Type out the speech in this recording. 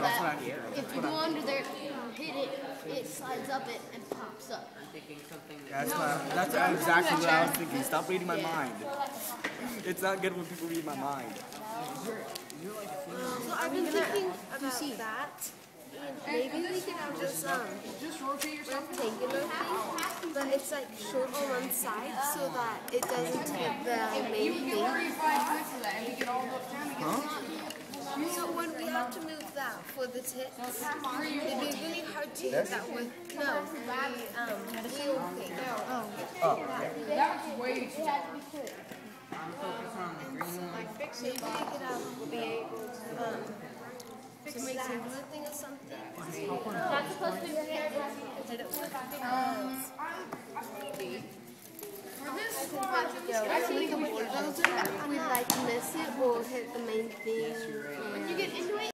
that's what I that if you go under there, hit it, it slides up it and pops up. I'm thinking something that's, what, that's exactly what I was thinking. Stop reading my mind. It's not good when people read my mind. So I've been thinking about that. Maybe we could have this um rectangular thing, but it's like short on one side so that it doesn't hit the main thing. So when we have to move that for the tits, it'd be really hard to hit that with no the um wheel thing. Maybe we could have be able to um to make a blue thing or something. That's supposed to be hit it with I think we like miss it or hit the main thing.